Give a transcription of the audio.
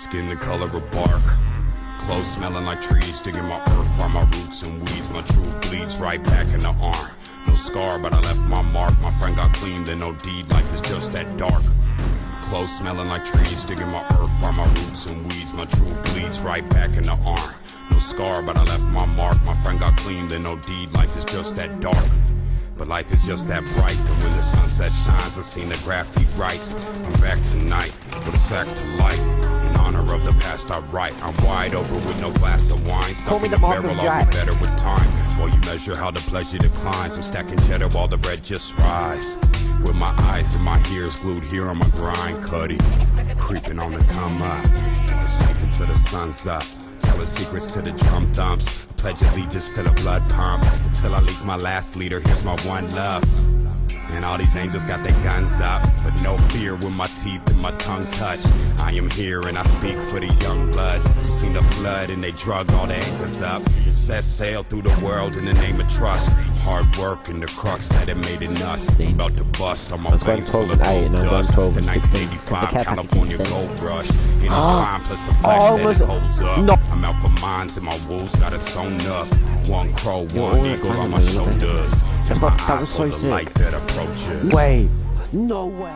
Skin the color of bark. Clothes smelling like trees, digging my earth from my roots and weeds. My truth bleeds right back in the arm. No scar, but I left my mark. My friend got clean, then no deed. Life is just that dark. Clothes smelling like trees, digging my earth from my roots and weeds. My truth bleeds right back in the arm. No scar, but I left my mark. My friend got clean, then no deed. Life is just that dark. But life is just that bright. And when the sunset shines, I seen the graffiti writes. I'm back tonight with a sack to light. Honor of the past I write. I'm wide open with no glass of wine. Stuck me in the barrel, I'll be better with time. While you measure how the pleasure declines. I'm stacking cheddar while the bread just rise. With my eyes and my ears glued here on my grind, cutty. Creeping on the come up. Sinking till the sun's up. Telling secrets to the drum thumps. Pledge allegiance to the blood pump. Until I leak my last leader, here's my one love. And all these angels got their guns up, but no fear when my teeth and my tongue touch. I am here and I speak for the young bloods. You seen the flood and they drug all the anchors up. It set sail through the world in the name of trust. Hard work and the crux that it made in us. About to bust on my veins full 12 of gold and I'm going dust. 12 The and 16. 1985 The care California gold rush. In the spine plus the flesh that it holds up. no. I'm out for mines and my wolves got it sewn up. One crow, one eagle on my shoulders. That's And not- my that was so sick. light that approaches. Wait. No way.